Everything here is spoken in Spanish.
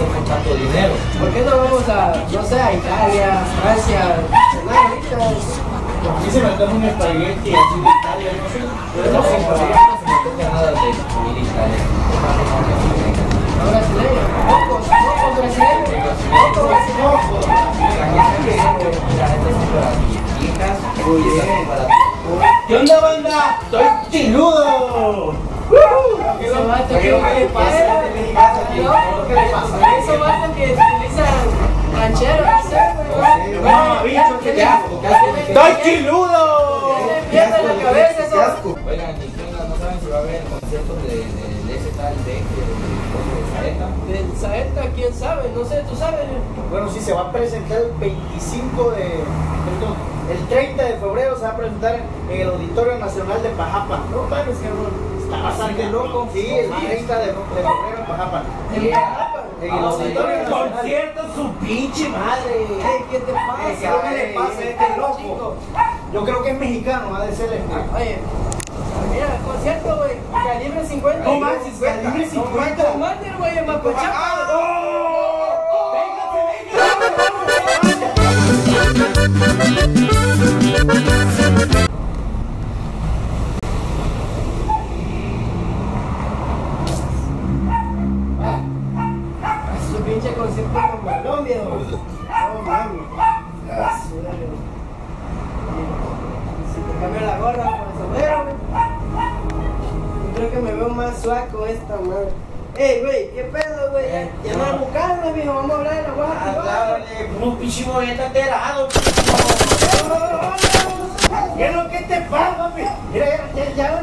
hacer con tanto dinero? ¿Por qué no vamos a, no sé, a Italia, Francia? A mí se me antoja un espagueti así de Italia, no sé. Pero no, por allá no se me toca nada de comida italiana. ¿A brasileño? ¿Qué onda, banda? ¡Estoy chiludo! ¿qué le pasa? ¿Qué le pasa? Esos vatos que utilizan ranchero, no sé, güey. No, bicho, qué asco, qué asco. ¡Estoy chiludo! Tienen mierda en la cabeza esos vatos. Oigan. ¿No saben si va a haber conciertos de, de, de ese tal de, de, de Saeta? Del Saeta, quién sabe, no sé, tú sabes. Bueno, sí, se va a presentar el 25 de. Perdón, el 30 de febrero se va a presentar en el Auditorio Nacional de Pajapa. No mames, cabrón. Está bastante loco. Sí, el 30 de, de febrero en Pajapa. El. Concierto su pinche madre. ¿qué te pasa? ¿Qué le pasa a este loco? Yo creo que es mexicano, ha de ser este. Oye, mira, concierto, güey, calibre 50. No manches, calibre 50. No manches, güey, en Mapochaca. Concierto con balón, viejo. No mames. Si te cambio la gorra por el sombrero, creo que me veo más suaco esta madre. Ey, güey, ¿qué pedo, güey? Ya, ya no es buscarme, mijo. Vamos a hablar de la Ah, claro, un pinche movimiento alterado. ¿Qué es lo que te pasa, papi? Mira, ya, ya, ya